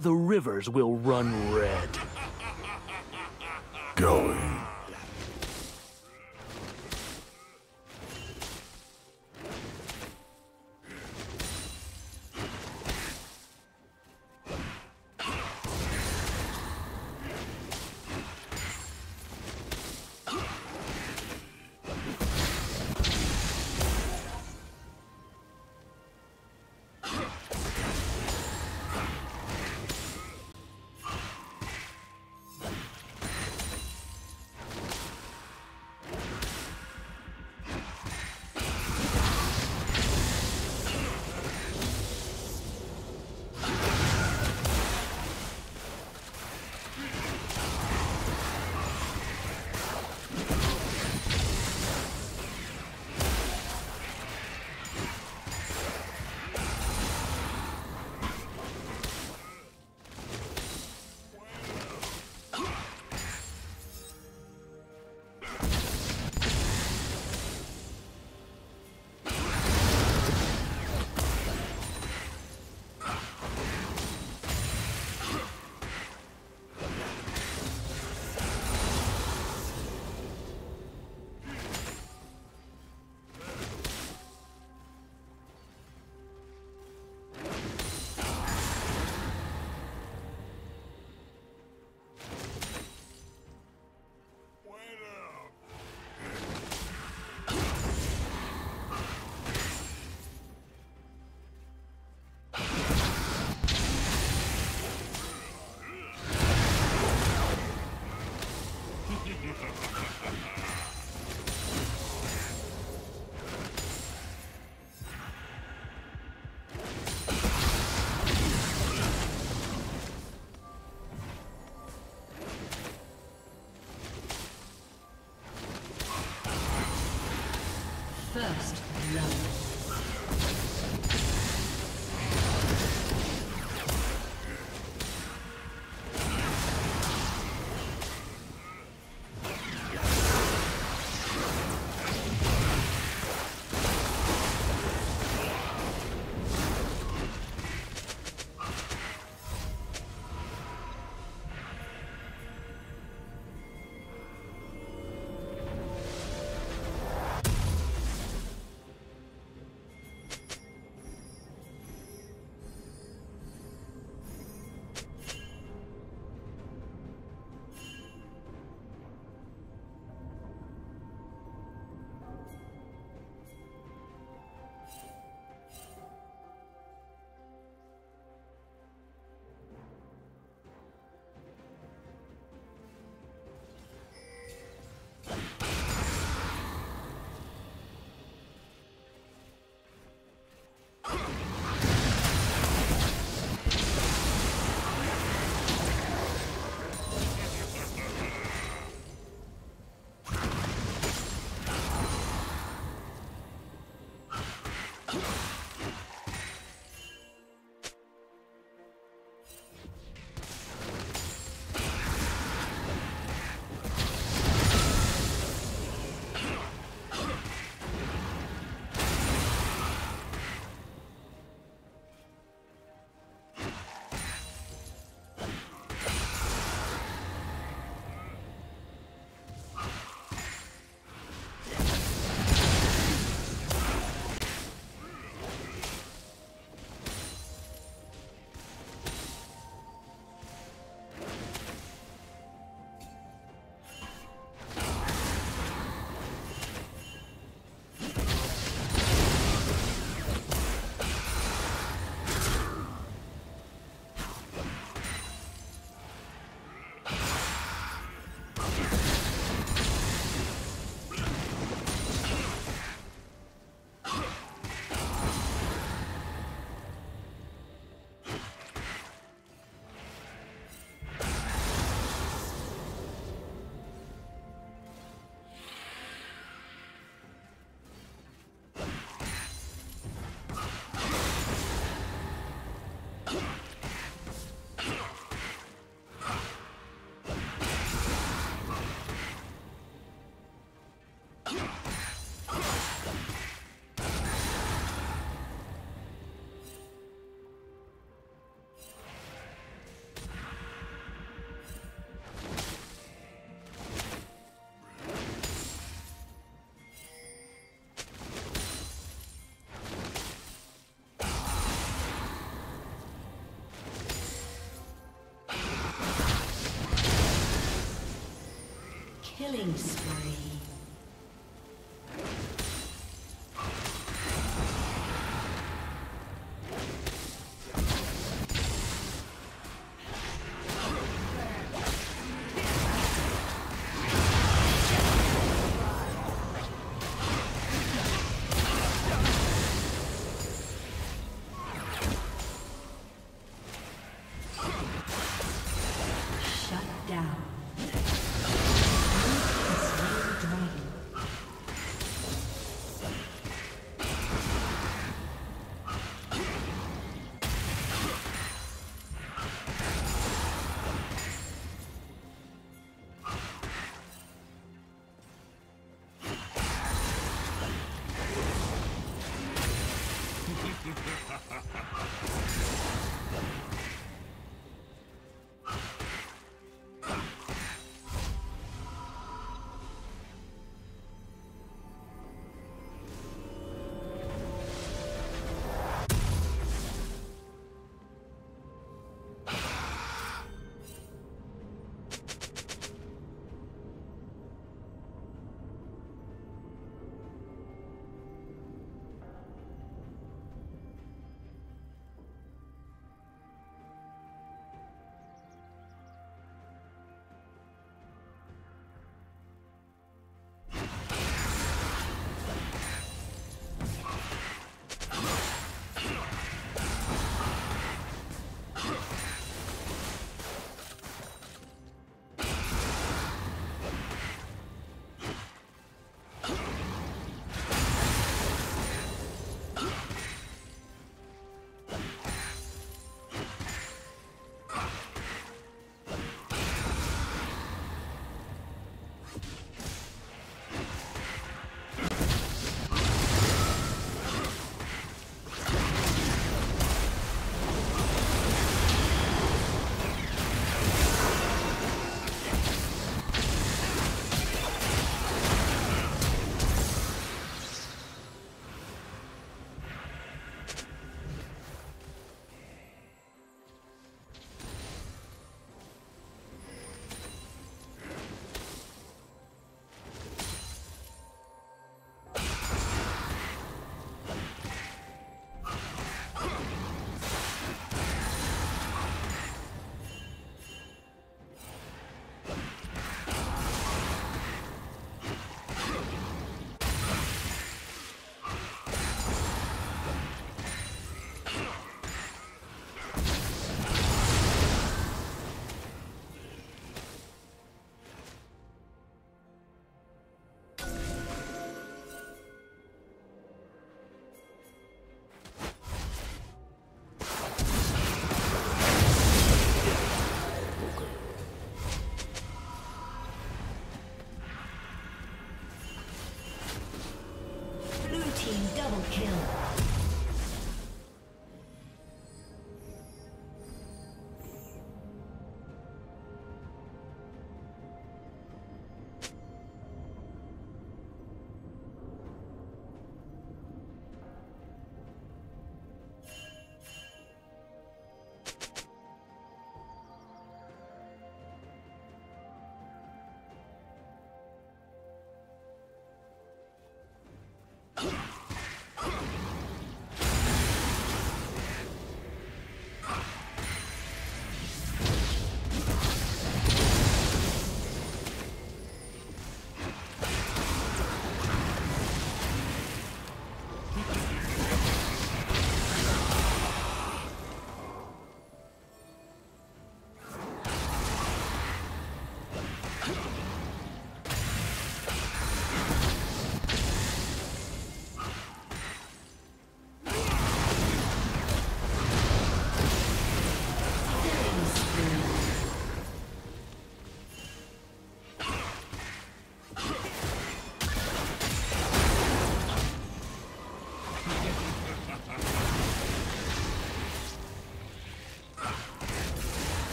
the rivers will run red. Going. Killing spree.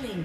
Killing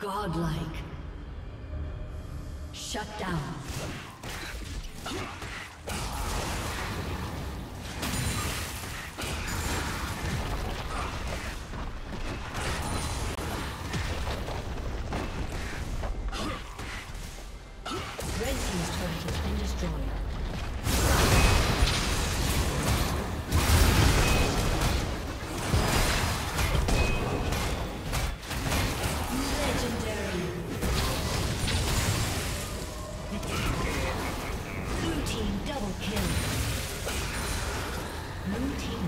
Godlike. Shut down.